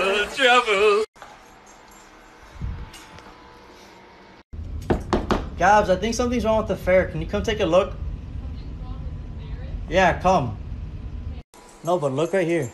trouble, trouble. Gabs, I think something's wrong with the fair. Can you come take a look? Yeah, come. No, but look right here.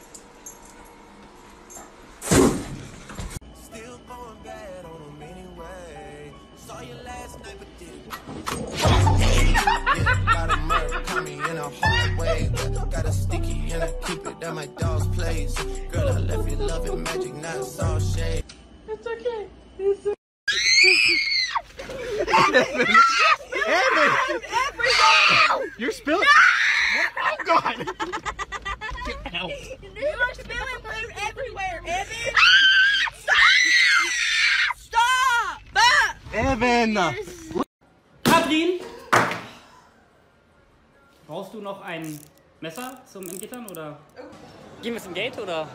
Oder?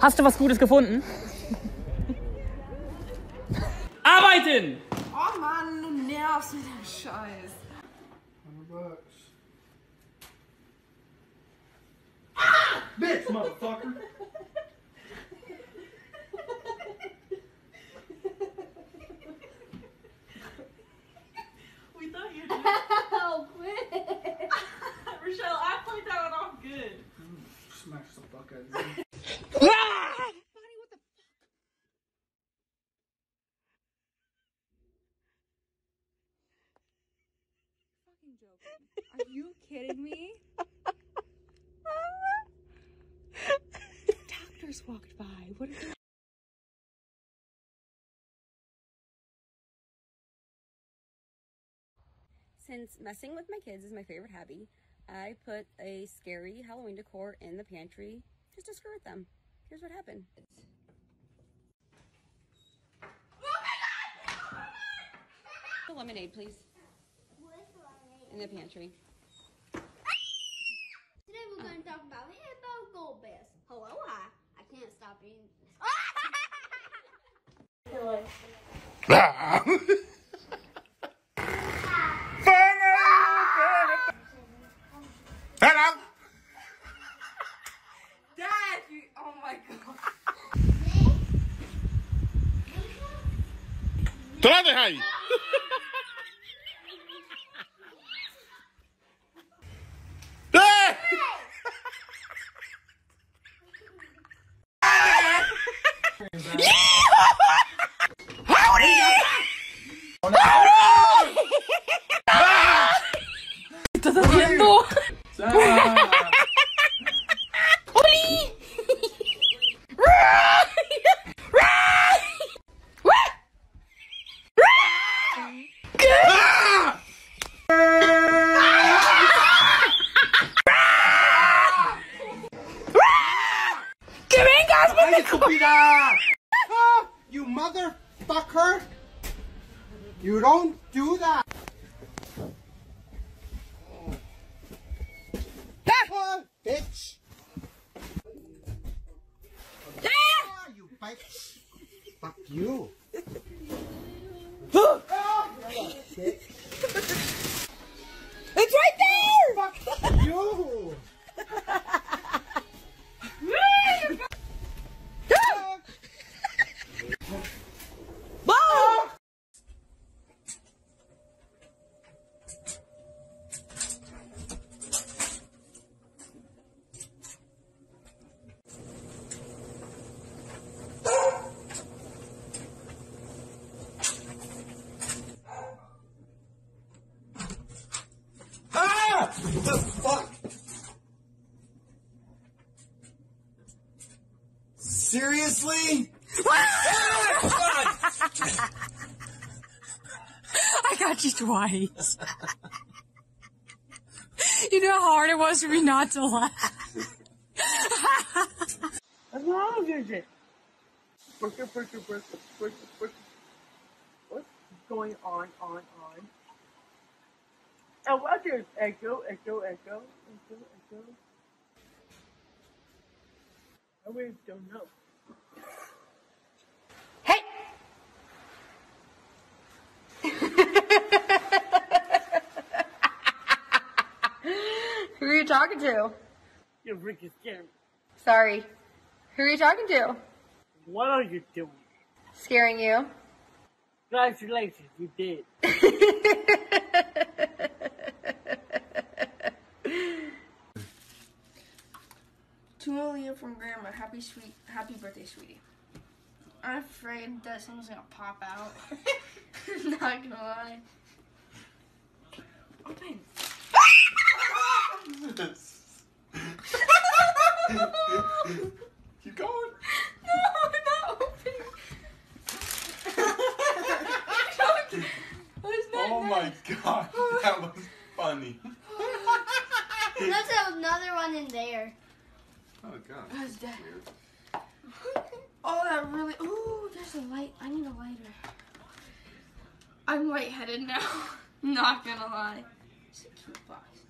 Hast du was Gutes gefunden? Since messing with my kids is my favorite hobby, I put a scary Halloween decor in the pantry just to screw with them. Here's what happened. The lemonade, please, in the pantry. Today we're going to talk about hippo gold bears. Hello, hi. I can't stop eating. Ah! The fuck? Seriously? I got you twice. you know how hard it was for me not to laugh. What's wrong with. What's going on, on, on? Oh, what is echo, echo, echo, echo, echo? I really don't know. Hey! Who are you talking to? You're freaking scared. Sorry. Who are you talking to? What are you doing? Scaring you? Congratulations, you did. To from Grandma, happy sweet, happy birthday, sweetie. I'm afraid that something's gonna pop out. Not gonna lie. Open. Keep going. No, not open. Oh my god, that was funny. There's another one in there. Oh god. What's that? Oh, that really. Ooh, there's a light. I need a lighter. I'm lightheaded now. Not gonna lie. It's a cute box.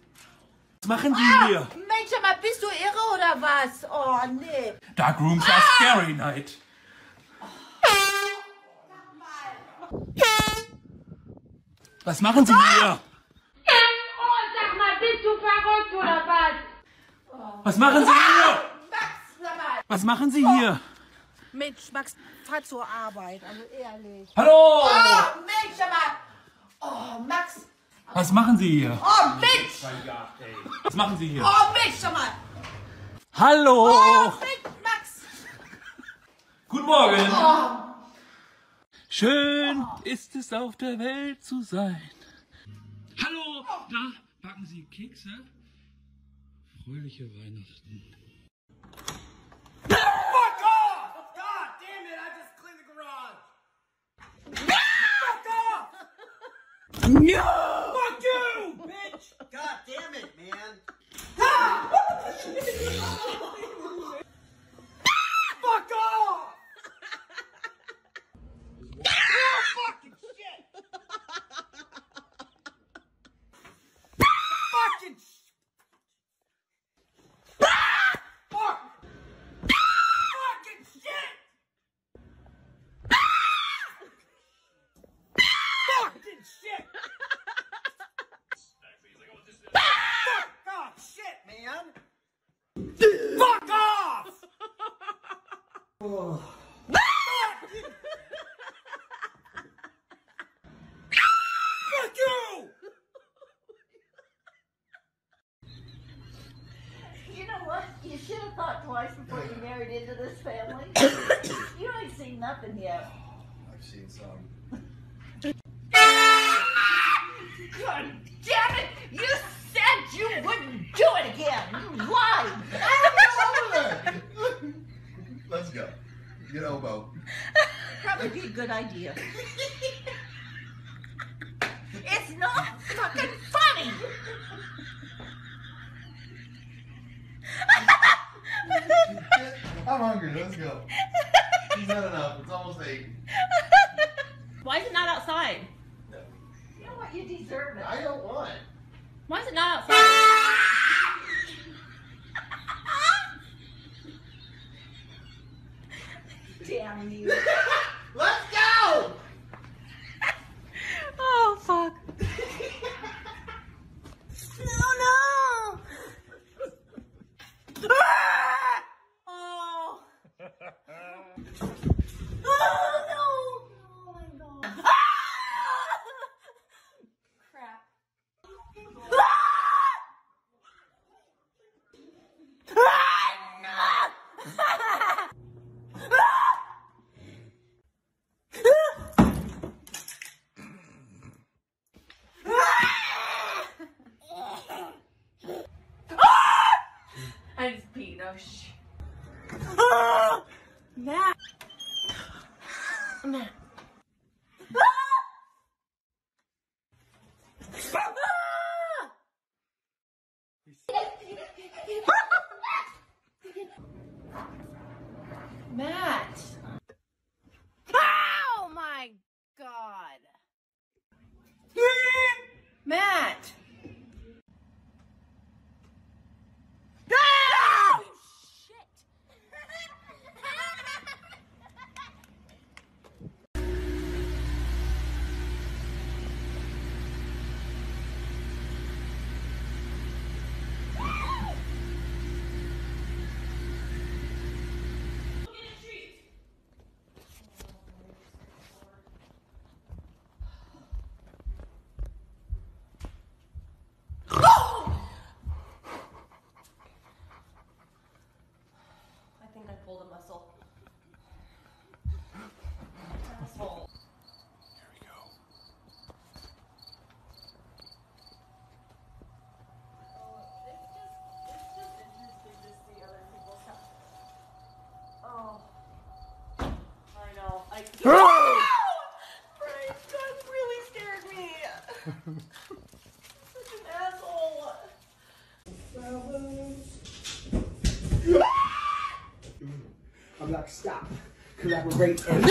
Was machen Sie hier? Mensch, mal, bist du irre oder was? Oh, nee. Dark Rooms are scary night. Was machen Sie hier? Oh, sag mal, bist du verrückt oder was? Was machen Sie hier? Max. Was machen Sie hier? Mensch, Max, fahr zur Arbeit, also ehrlich. Hallo! Oh, Mensch, mal. Oh, Max. Was machen Sie hier? Oh, Mensch. Was machen Sie hier? Oh, Mensch, sag mal. Hallo! Oh, Mensch, Max. Guten Morgen! Oh. Schön ist es auf der Welt zu sein. Hallo, da backen Sie Kekse? Fröhliche Weihnachten. Fuck off! God damn it, I just cleaned the garage! Fuck off! No! Fuck you, bitch! God damn it, man! Fuck off! Oh, fucking shit! Fucking sh- Fuck! Fucking shit! Fucking shit! Fuck off, shit, man! Fuck off! Fuck you! You know what? You should have thought twice before you married into this family. you ain't seen nothing yet. I've seen some. God damn it! You said you wouldn't do it again! You lied! Let's go. Get elbow. Probably be a good idea. It's not fucking funny! I'm hungry. Let's go. He's had enough. It's almost eight. Why is it not outside? You know what? You deserve it. I don't want. Why is it not outside? Damn you. Let's go. Oh, fuck. No, no. Oh. Oh, no. Oh, my God. Crap. I Oh. Matt. Matt. Matt. Oh my god. Matt. Ah! I think I pulled a muscle. Asshole. Oh. Know. I. Right, that really scared me. Such an asshole. I'm like, stop. Collaborate and.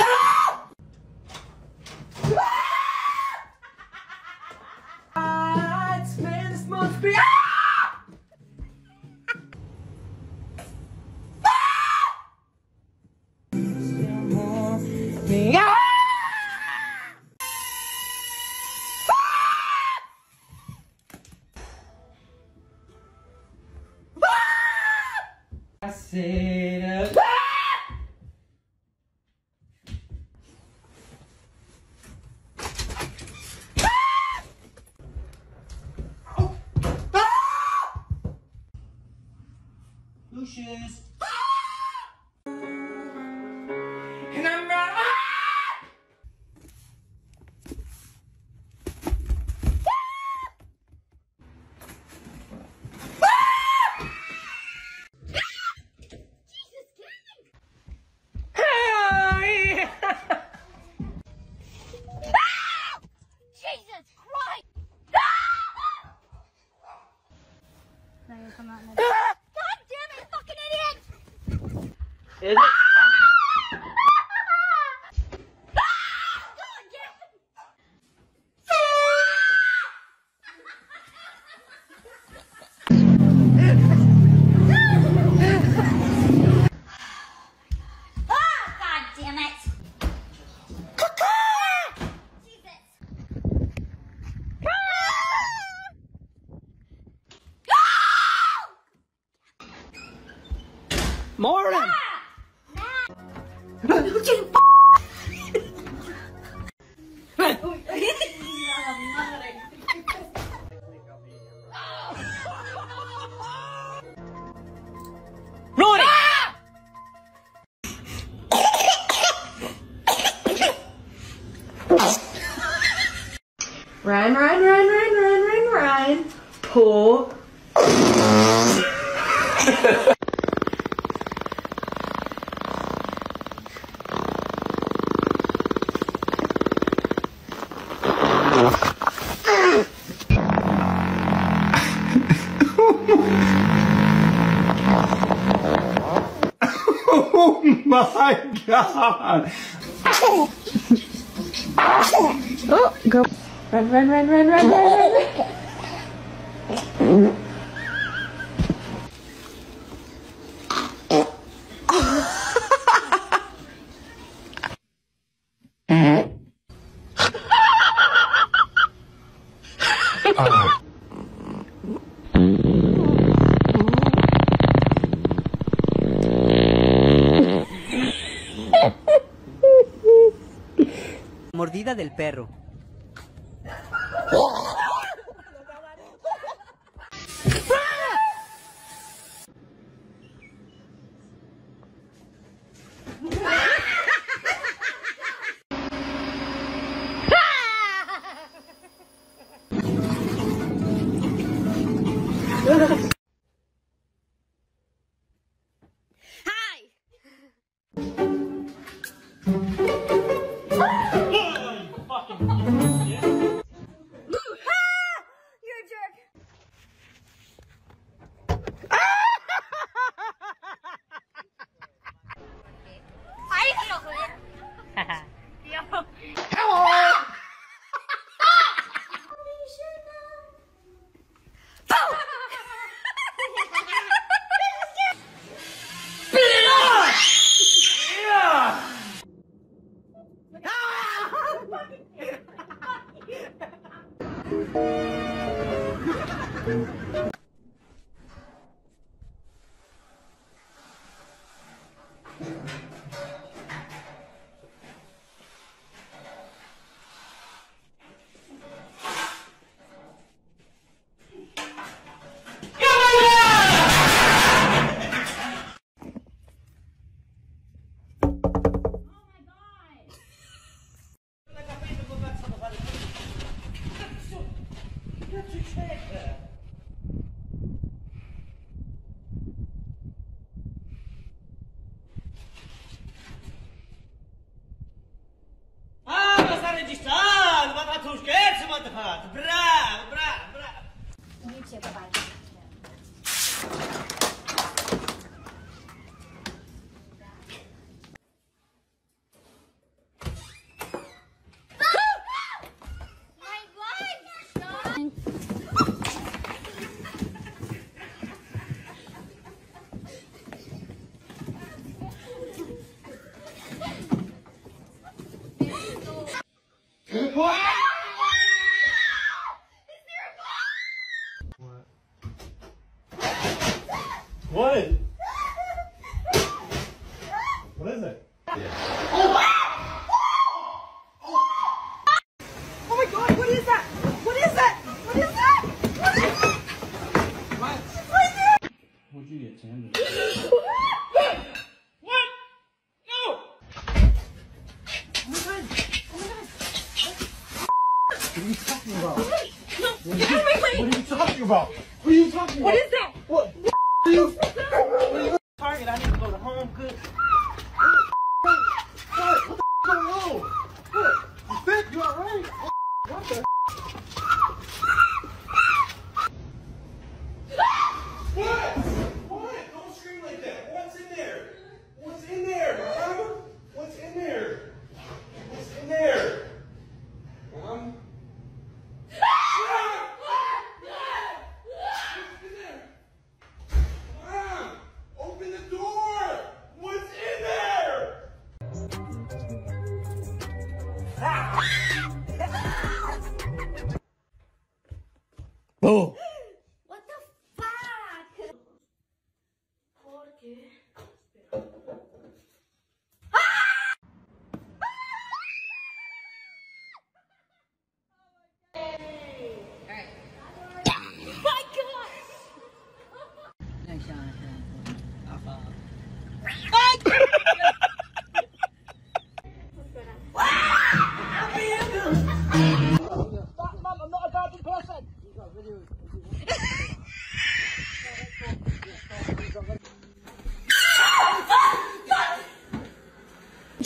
Perro. What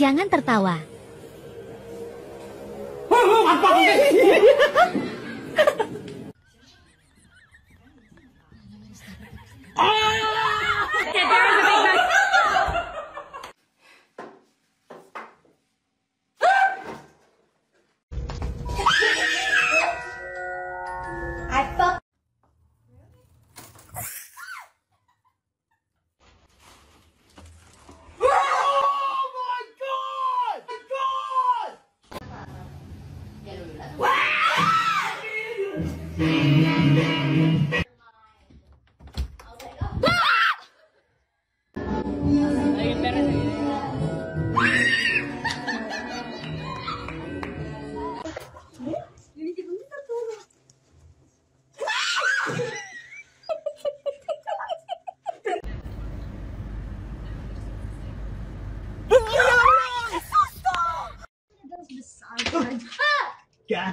Jangan tertawa.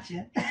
Kátia.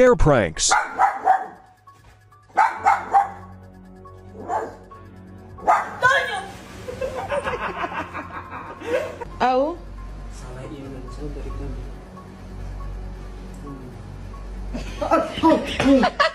Scare pranks. Oh. Salah iya Selalu dari kami.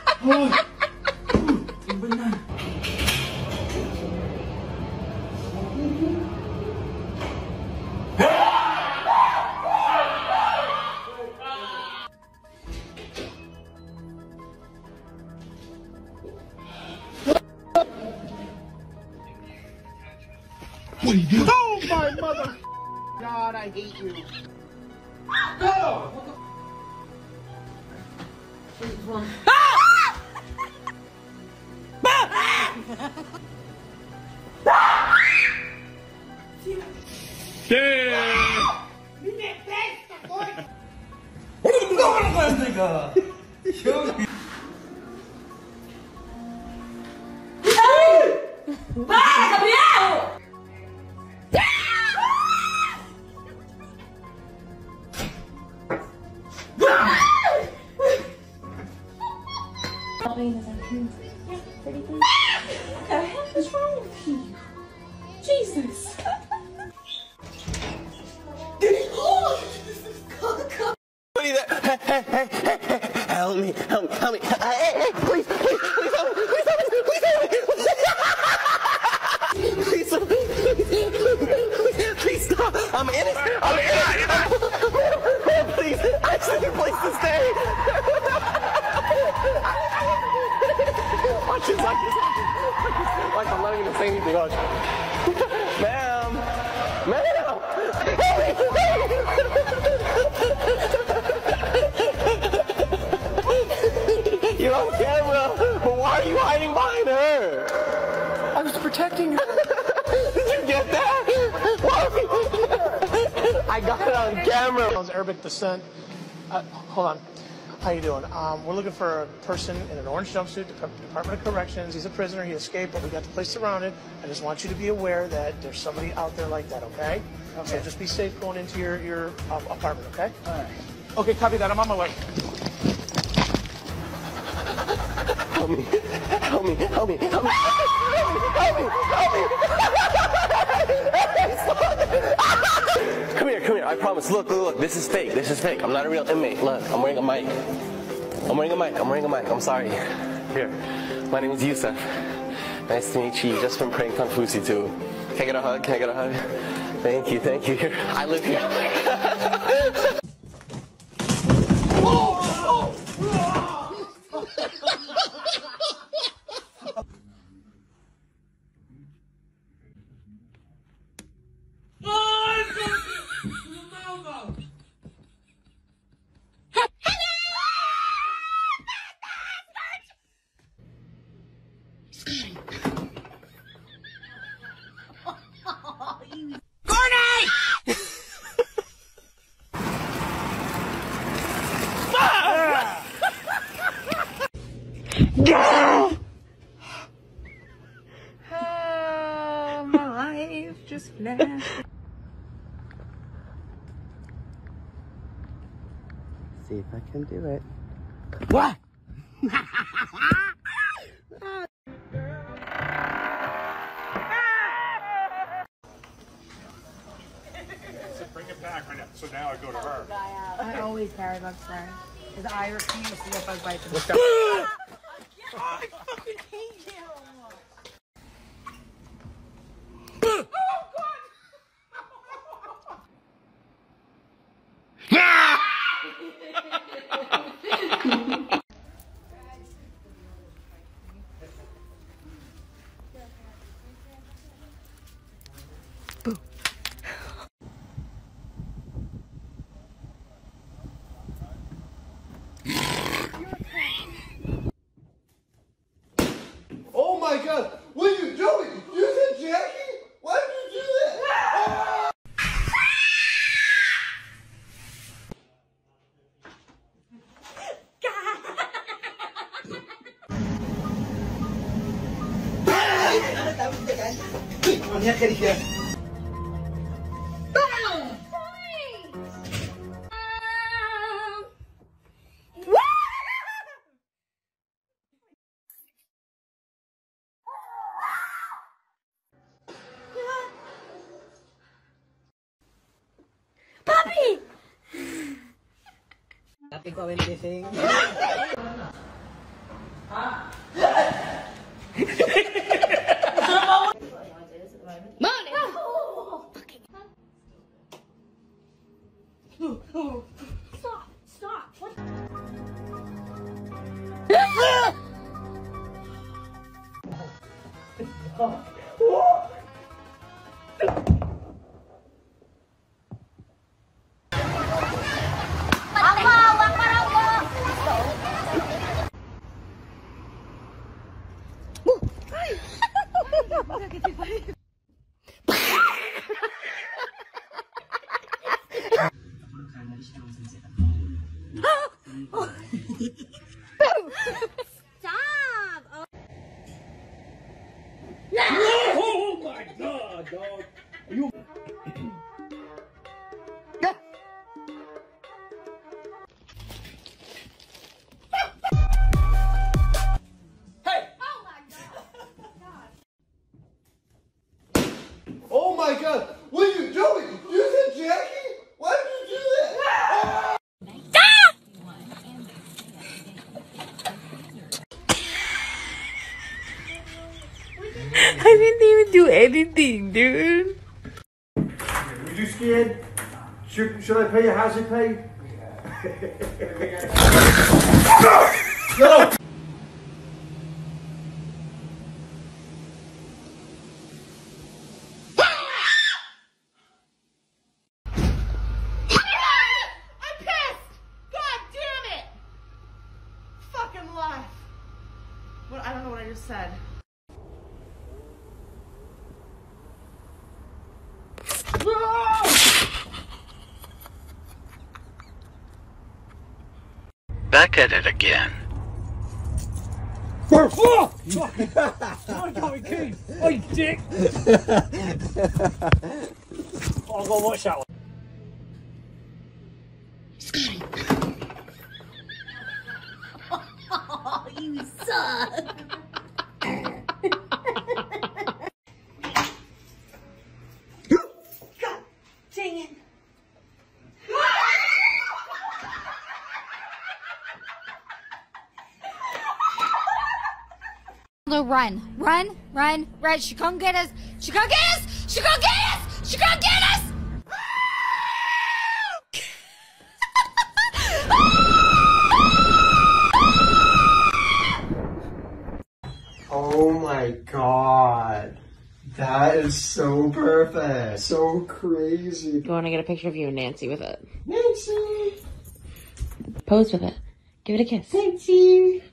On camera. Arabic descent. Uh, hold on. How you doing? Um, we're looking for a person in an orange jumpsuit, Dep- Department of Corrections. He's a prisoner. He escaped, but we got the place surrounded. I just want you to be aware that there's somebody out there like that, okay? So just be safe going into your, your um, apartment, okay? All right. Okay, copy that. I'm on my way. Help me, help me, help me, help me, help me, help me. Come here, come here. I promise. Look, look, look. This is fake. This is fake. I'm not a real inmate. Look, I'm wearing a mic. I'm wearing a mic. I'm wearing a mic. I'm sorry. Here. My name is Yusuf. Nice to meet you. Just from on Fusi too. Can I get a hug? Can I get a hug? Thank you, thank you. I live here. See if I can do it. What? So bring it back right now. So now I go to her. I always carry bug spray because I refuse to get bug bites. What's that? I fucking hate you. Tapi kau yang Should, I pay you hazard pay? No! I'm pissed! God damn it! Fucking life. What? I don't know what I just said. Back at it again. Oh! I got me key. Oh, you dick. I'll go watch that one. Oh, you suck. God dang it. No, run, run, run, run. She come get us. She come get us. She come get us. She come get us. Oh my god. That is so perfect. So crazy. You want to get a picture of you and Nancy with it? Nancy! Pose with it. Give it a kiss. Nancy!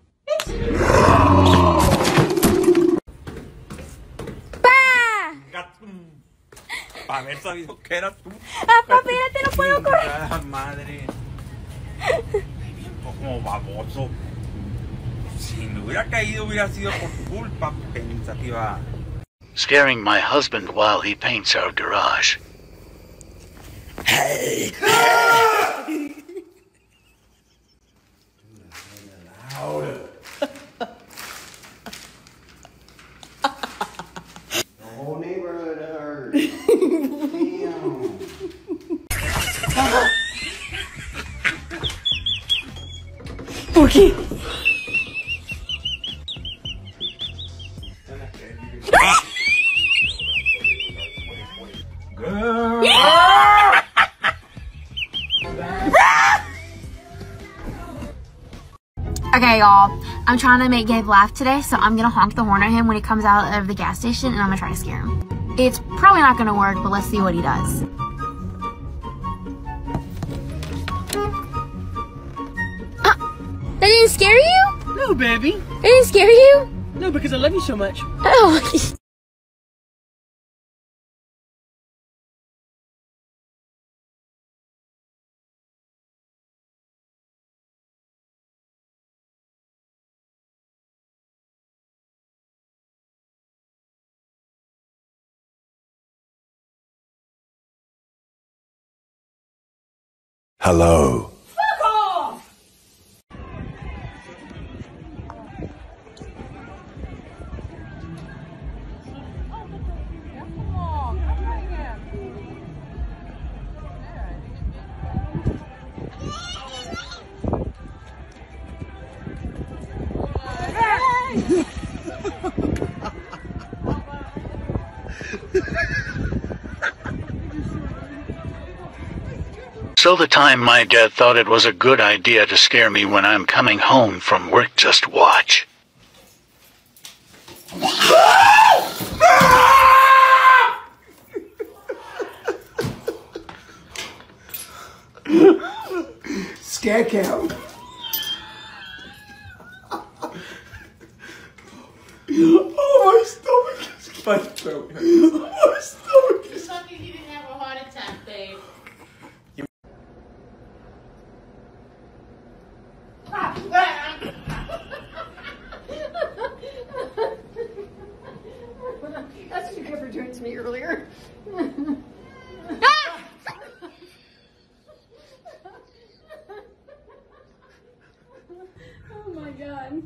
Para haber sabido que eras tú. Ah, papi, ya te lo puedo correr. Chingada madre. Como baboso. Si me hubiera caído hubiera sido por tu culpa, pensativa. scaring my husband while he paints our garage. Hey! Louder. Okay. Y'all. I'm trying to make Gabe laugh today, so I'm gonna honk the horn at him when he comes out of the gas station, and I'm gonna try to scare him. It's probably not gonna work, but let's see what he does. No, baby. It didn't scare you? No, because I love you so much. Oh. Hello. So the time my dad thought it was a good idea to scare me when I'm coming home from work, just watch. Scare cam. Oh, my stomach is my throat. hurts. My stomach is. Lucky you didn't have a heart attack, babe. That's what you get for doing it to me earlier. oh my god.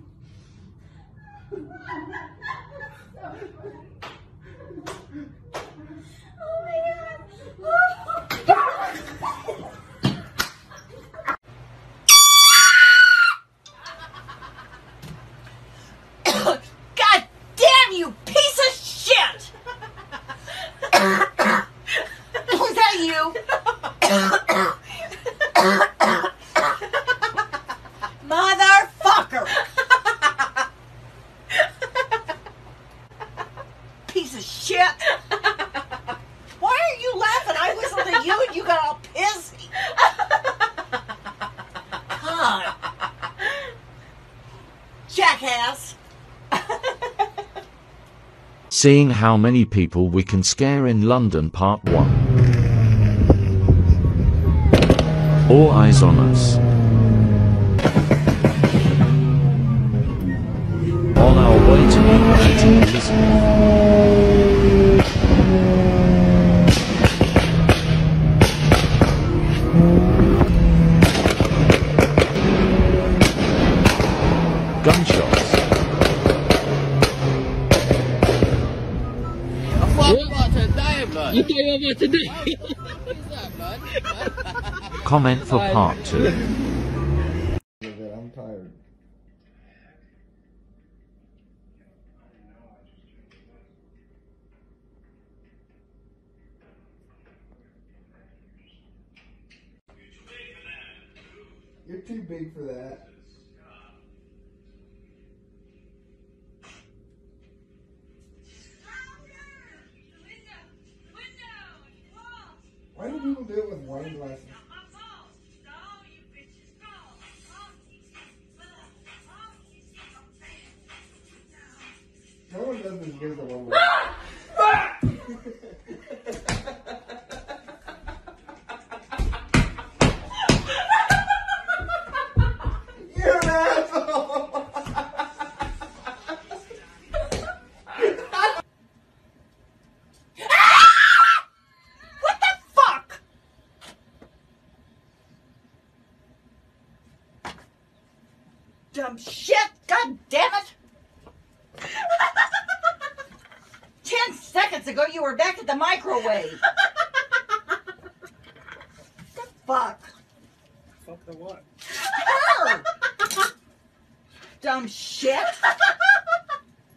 God damn you, piece of shit! Was that you? Motherfucker! piece of shit! Why are you laughing? I whistled at you and you got all pissy. God. Jackass. Seeing how many people we can scare in London Part 1. All eyes on us. On our way to meet Elizabeth. You thought you were about to die? Comment for Part 2. I'm tired. You're too big for that. People it with wine glasses? No one does this gives a one an asshole. Dumb shit! God damn it! Ten seconds ago, you were back at the microwave. the fuck? Fuck the what? Her! Dumb shit!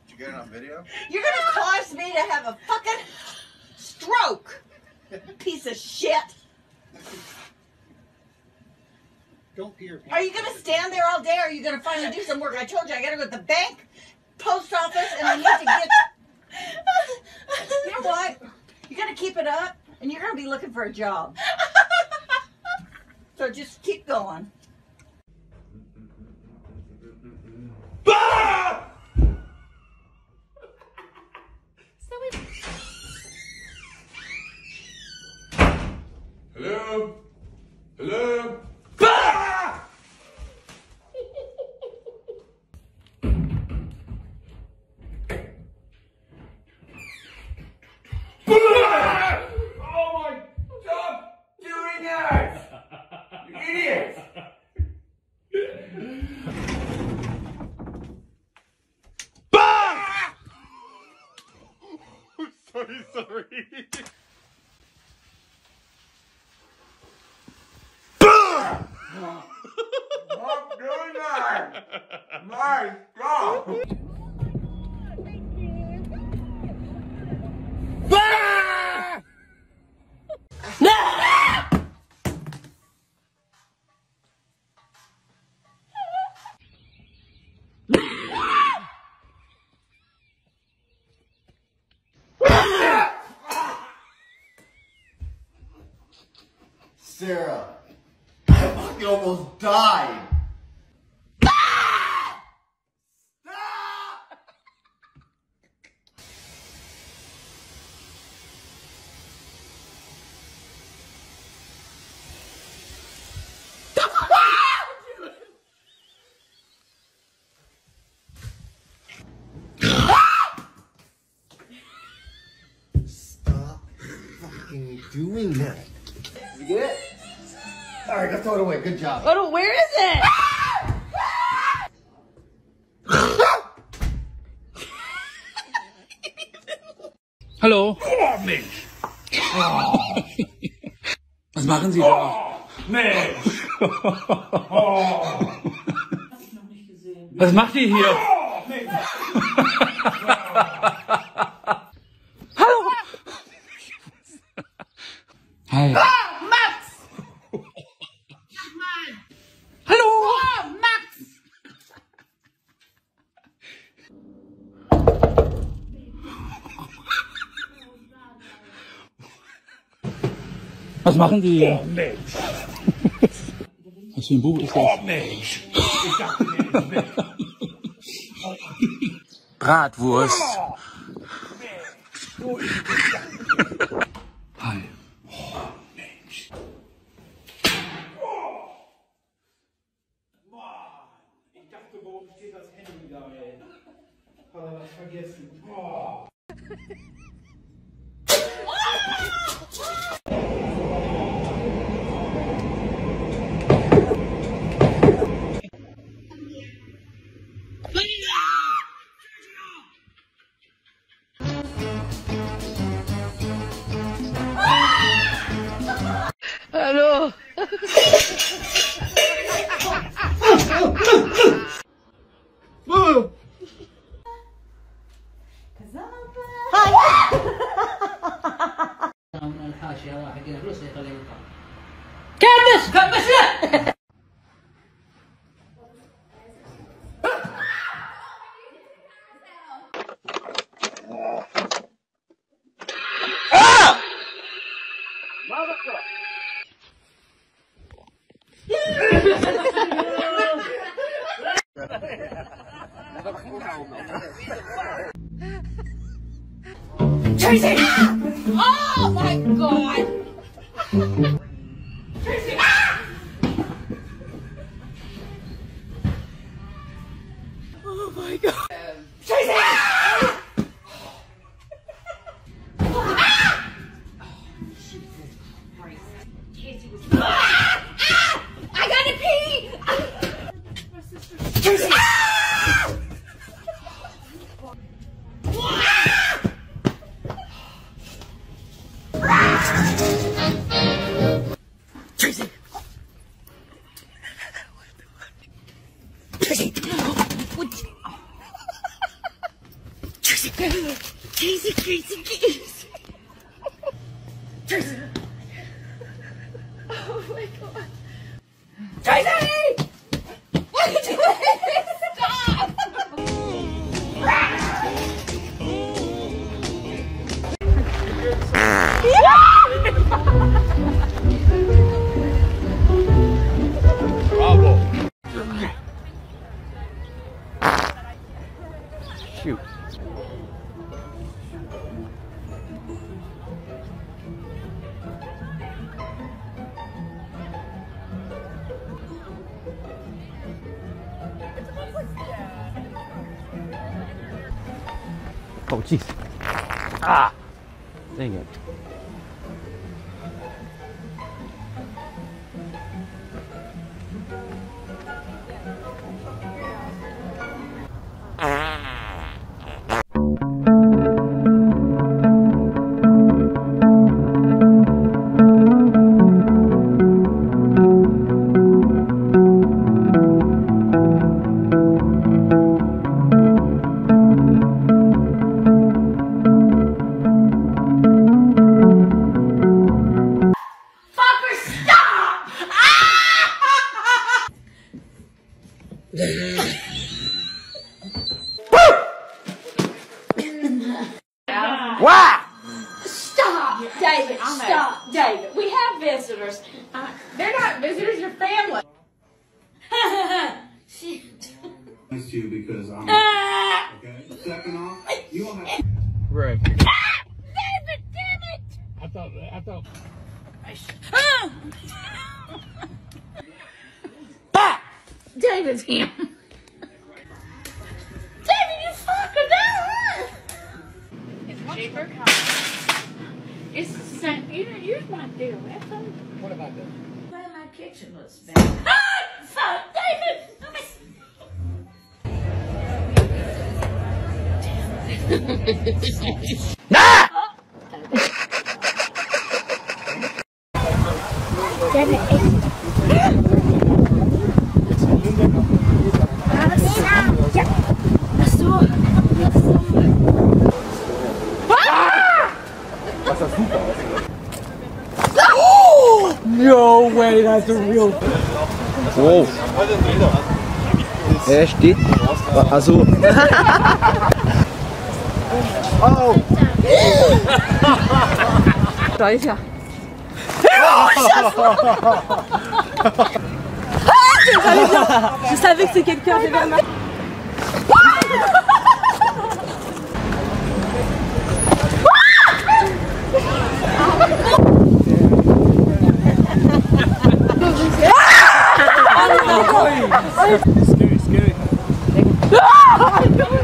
Did you get it on video? You're gonna cause me to have a fucking stroke! Piece of shit! Don't pee your Are you gonna stand there all day or are you gonna finally do some work? I told you I gotta go to the bank, post office, and I need to get. You know what? You're gonna keep it up and you're gonna be looking for a job. So just keep going. Sarah, I fucking almost died. Stop fucking doing that. You get it? All right, go throw it. Good job. Oh, where is it? Hallo? Oh, Mensch! Was machen Sie da? Oh, Mensch! Oh. Was macht ihr hier? Oh, Hallo? Machen Sie hier? Oh, Mensch! Was für ein Buch ist das? Oh, Mensch! Ich dachte, ist weg. Bratwurst. Tracy! the real. Wow. Er steht. Also. oh. Stolcher. ah, Je savais que c'est quelqu'un de Scooby, Scooby. Oh,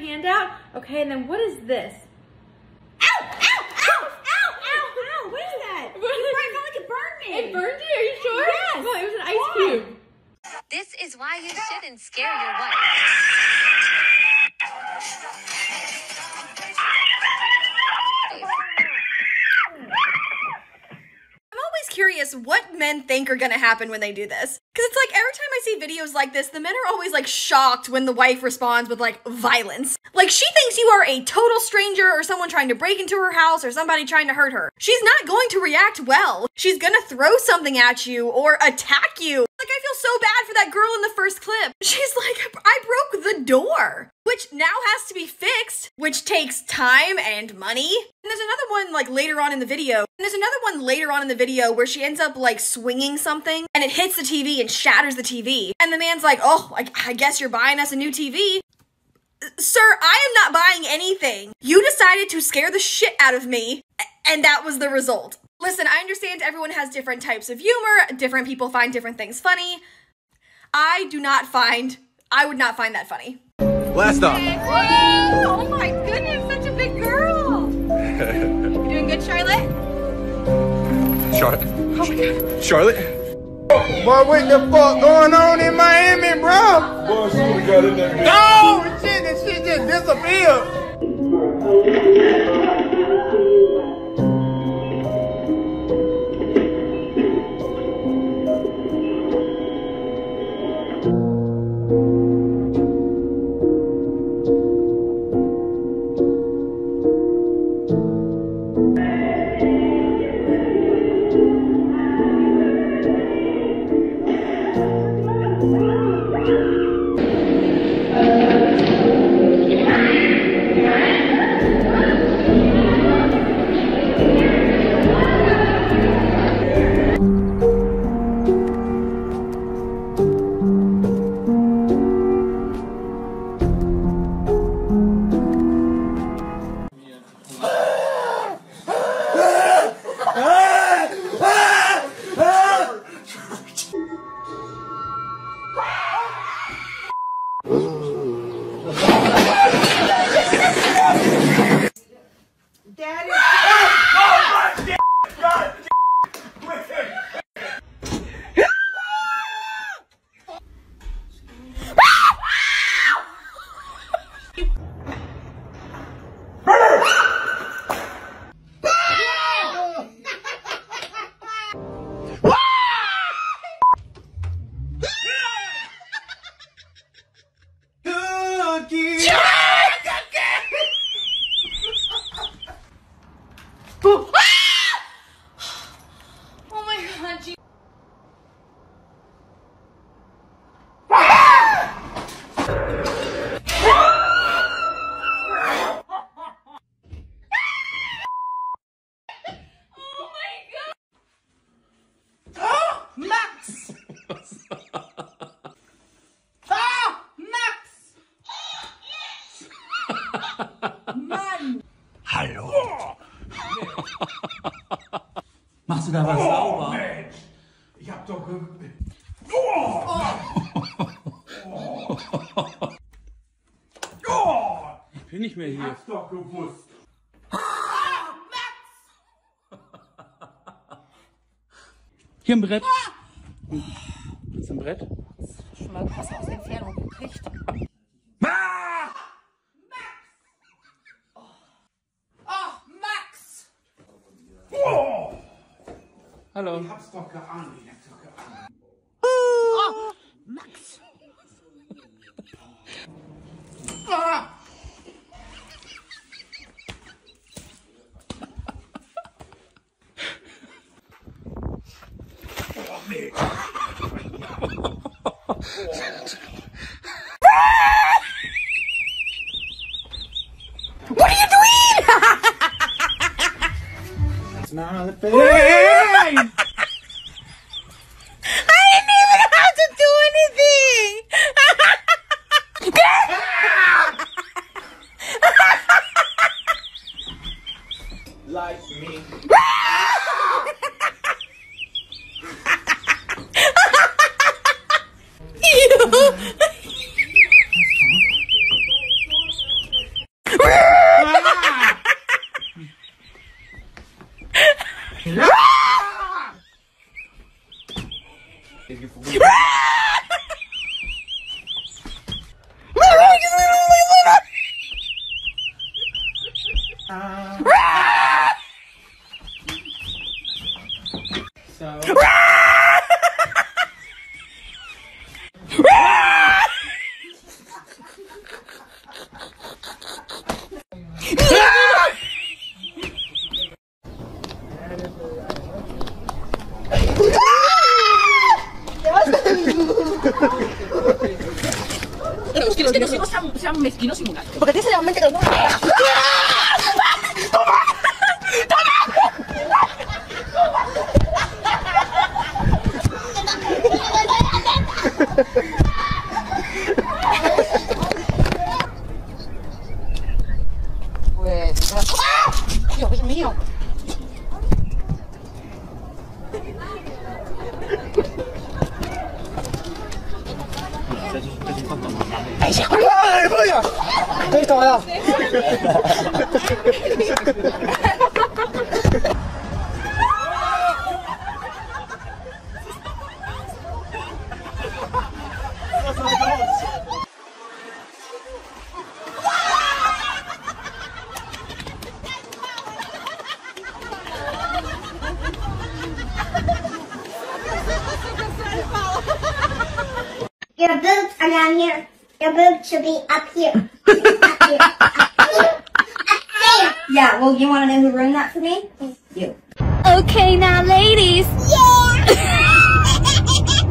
hand out. Okay, and then what is this? Ow! Ow! Ow! Ow! Ow! Ow! What is that? What you probably felt like it burned me. It burned you? Are you sure? Yes. Well, it was an ice why? cube. This is why you shouldn't scare your wife. curious what men think are gonna happen when they do this. Because it's like, I see videos like this, the men are always like shocked when the wife responds with like violence. Like she thinks you are a total stranger or someone trying to break into her house or somebody trying to hurt her. She's not going to react well. She's gonna throw something at you or attack you. Like I feel so bad for that girl in the first clip. She's like, I broke the door. Which now has to be fixed, which takes time and money. And there's another one like later on in the video. And there's another one later on in the video where she ends up like swinging something and it hits the TV and shatters the TV. And the man's like, oh, I, I guess you're buying us a new TV. Sir, I am not buying anything. You decided to scare the shit out of me, and that was the result. Listen, I understand everyone has different types of humor, different people find different things funny. I do not find, I would not find that funny. Last off. Oh my goodness, such a big girl. You doing good, Charlotte? Charlotte. Oh my god. Charlotte? Boy, what the fuck going on in Miami, bro? Boy, she got in there. No, shit, this shit just disappeared. Hier ein Brett. Das What are you doing? It's not a thing. I Your boobs are down here. Your boobs should be up here. up here. Up here. Up there. Yeah, well, you want to know who ruined that for me? You. Okay, now ladies. Yeah!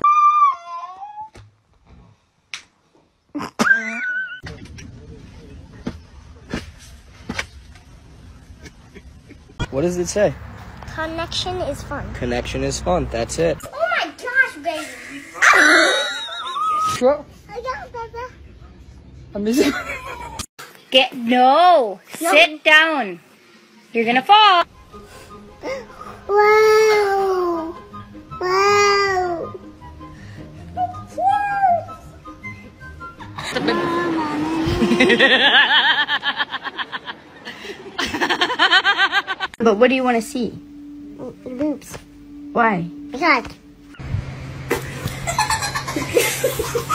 What does it say? Connection is fun. Connection is fun. That's it. Oh my gosh, baby. Ah! What? I'm missing. Get no. Sit down. You're gonna fall. Wow. Wow. But what do you want to see? Boobs. Why? Because.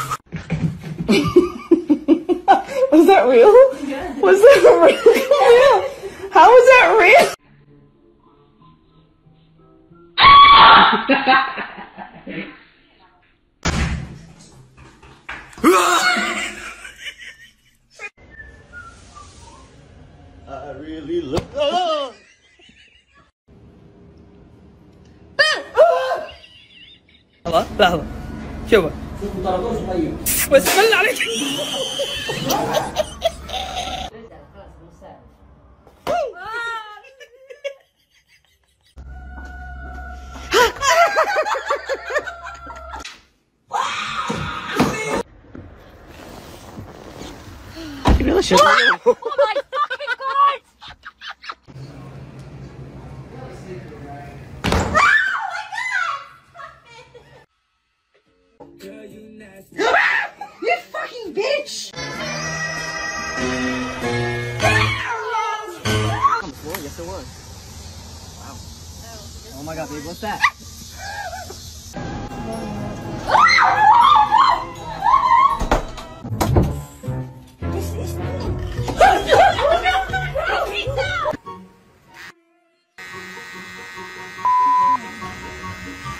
was that real? Yeah. Was that real? real? How was that real? I really love. Oh. Hello, hello. Cuba. بس بل عليك Really should. Wow. Oh my god, babe, what's that?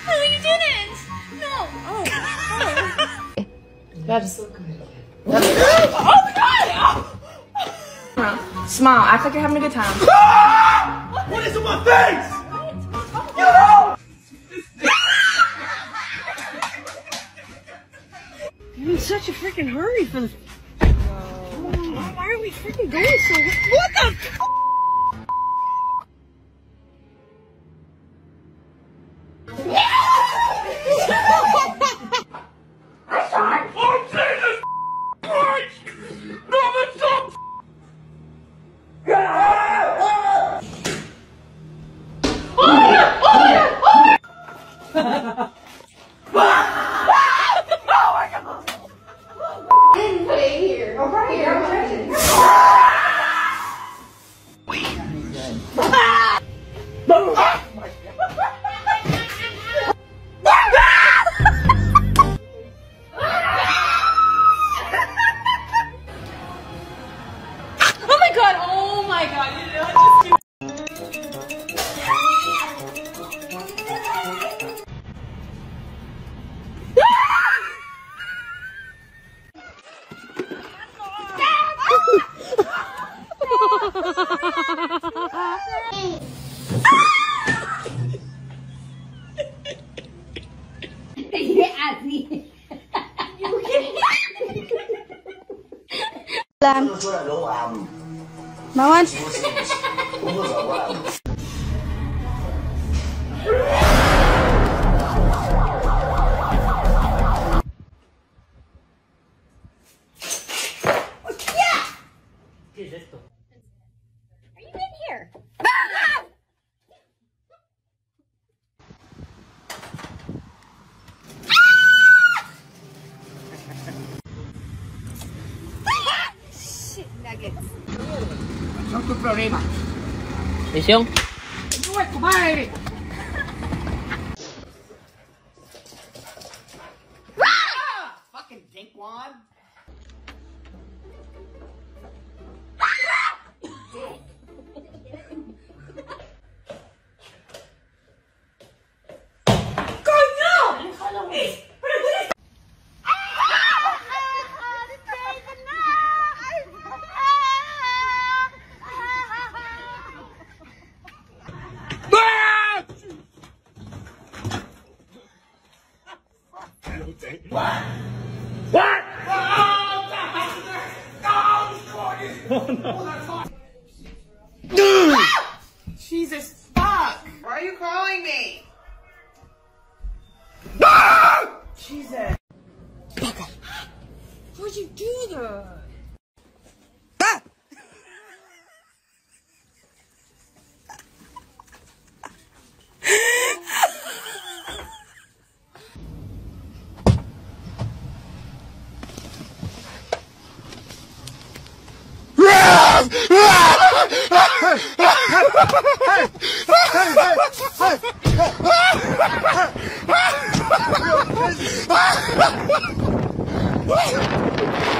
No, you didn't! No! Oh. That's oh my god! Smile. Act like you're having a good time. Azi. Lan. Mawan. 行。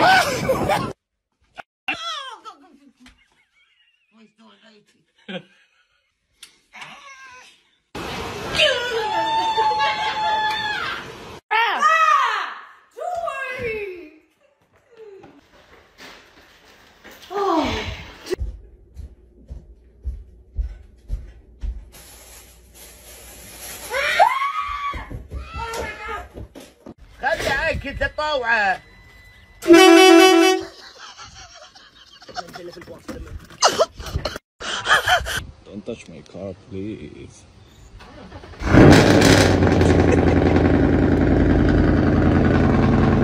Ah! Touch my car, please.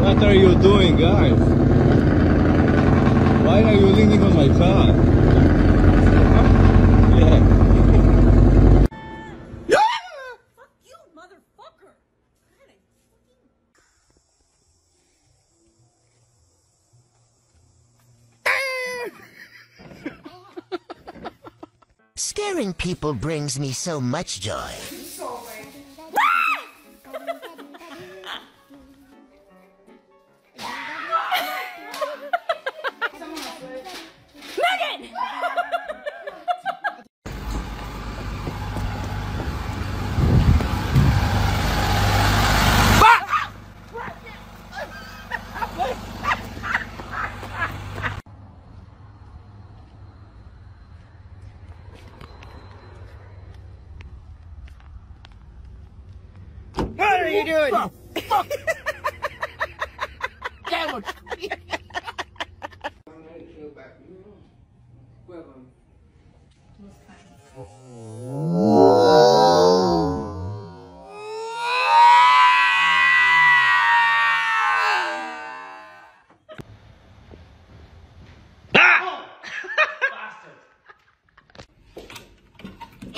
What are you doing, guys? Why are you leaning on my car? Yeah. Scaring people brings me so much joy.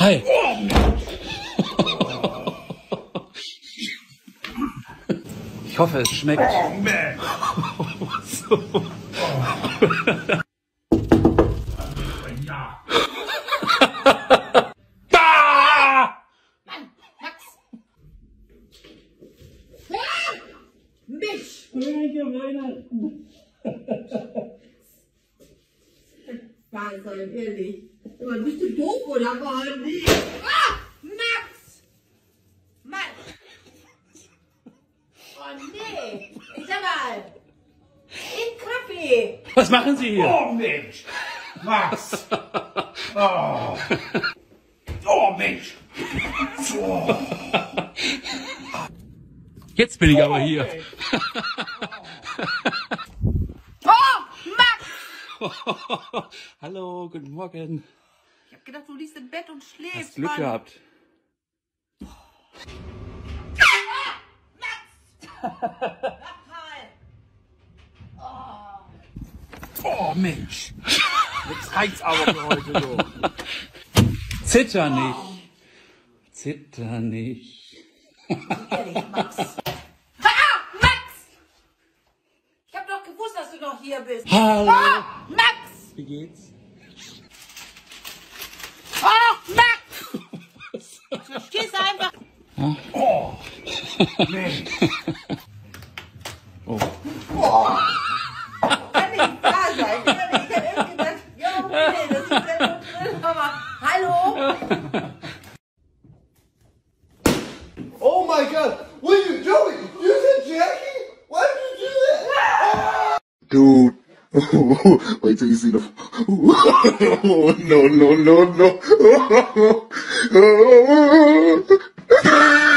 Hi. Ich hoffe, es schmeckt. so. Mich! Wahnsinn, ehrlich. Aber bist du doof oder was? Ah! Max! Max! Oh nee! Ich sag mal! In Kaffee! Was machen Sie hier? Oh Mensch! Max! Oh, oh Mensch! Oh. Jetzt bin ich aber hier. Oh! Max! Hallo, guten Morgen. Ich hab gedacht, du liegst im Bett und schläfst. Hast Glück Mann. gehabt. Oh Mensch. Jetzt reicht's aber für heute so. Zitter nicht. Zitter nicht. Max! Ich hab doch gewusst, dass du noch hier bist. Hallo. Ah, Max! Wie geht's? Oh, Max! Du einfach? Oh. Mensch. Oh. Oh. Kann nicht wahr. Ich hab echt gedacht, ja, okay, das ist ja noch drin, aber hallo? Oh my god, what are you doing? You said Jackie? Why did you do that? Dude. Wait till you see the. no, no, no, no.